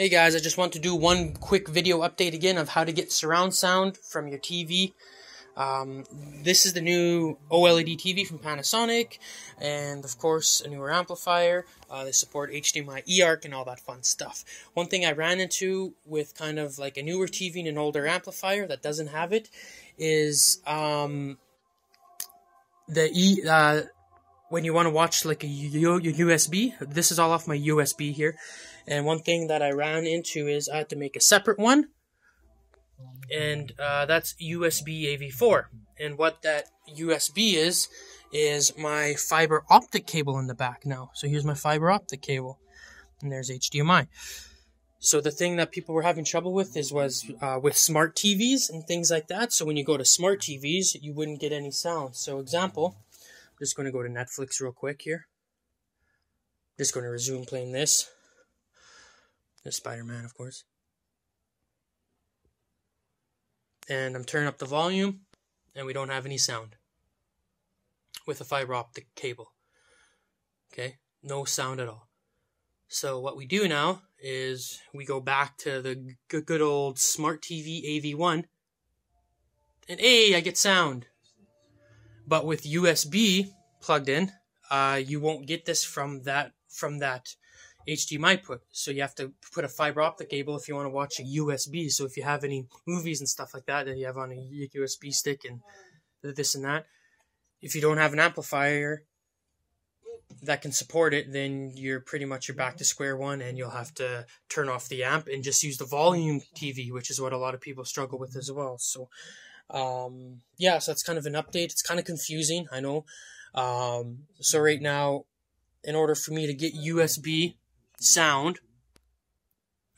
Hey guys, I just want to do one quick video update again of how to get surround sound from your TV. Um, this is the new OLED TV from Panasonic, and of course, a newer amplifier. Uh, they support HDMI eARC and all that fun stuff. One thing I ran into with kind of like a newer TV and an older amplifier that doesn't have it is um, the E. Uh, when you want to watch like a USB, this is all off my USB here. And one thing that I ran into is I had to make a separate one, and uh, that's USB AV4. And what that USB is, is my fiber optic cable in the back now. So here's my fiber optic cable, and there's HDMI. So the thing that people were having trouble with is was uh, with smart TVs and things like that. So when you go to smart TVs, you wouldn't get any sound. So example, just going to go to Netflix real quick here. Just going to resume playing this. The Spider-Man, of course. And I'm turning up the volume, and we don't have any sound. With a fiber optic cable. Okay? No sound at all. So what we do now is we go back to the good old Smart TV AV1. And hey, I get sound. But with USB plugged in, uh, you won't get this from that from that HDMI put. So you have to put a fiber optic cable if you want to watch a USB. So if you have any movies and stuff like that that you have on a USB stick and this and that, if you don't have an amplifier that can support it, then you're pretty much you're back to square one, and you'll have to turn off the amp and just use the volume TV, which is what a lot of people struggle with as well. So um, yeah, so that's kind of an update. It's kind of confusing, I know. Um, so right now, in order for me to get USB sound,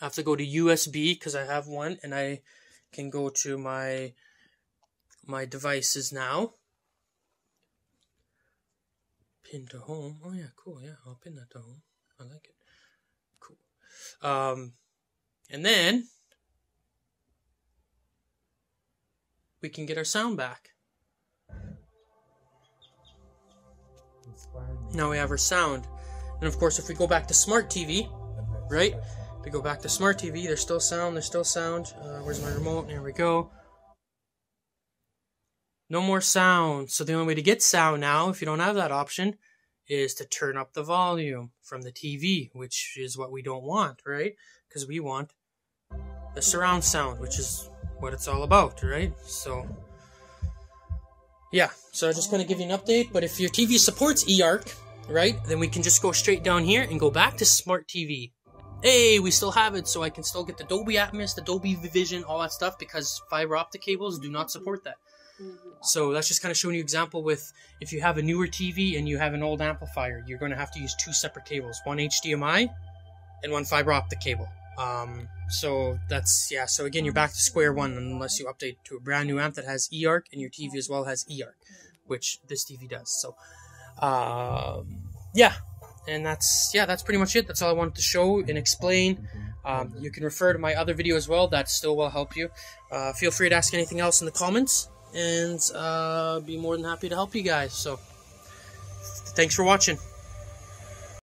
I have to go to USB because I have one, and I can go to my my devices now. Pin to home. Oh yeah, cool. Yeah, I'll pin that to home. I like it. Cool. Um, and then we can get our sound back. Now we have our sound. And of course, if we go back to smart TV, right? If we go back to smart TV, there's still sound, there's still sound. Uh, where's my remote? There we go. No more sound. So the only way to get sound now, if you don't have that option, is to turn up the volume from the TV, which is what we don't want, right? Because we want the surround sound, which is what it's all about, right? So, yeah. So I'm just going to give you an update. But if your TV supports eARC, right, then we can just go straight down here and go back to Smart TV. Hey, we still have it, so I can still get the Dolby Atmos, the Dolby Vision, all that stuff, because fiber optic cables do not support that. So that's just kind of showing you example with if you have a newer TV and you have an old amplifier, you're going to have to use two separate cables, one HDMI and one fiber optic cable. Um, so that's yeah. So again, you're back to square one unless you update to a brand new amp that has eARC and your TV as well has eARC, which this TV does. So, um, yeah, and that's yeah, that's pretty much it. That's all I wanted to show and explain. Um, you can refer to my other video as well. That still will help you. Uh, feel free to ask anything else in the comments, and uh, be more than happy to help you guys. So, thanks for watching.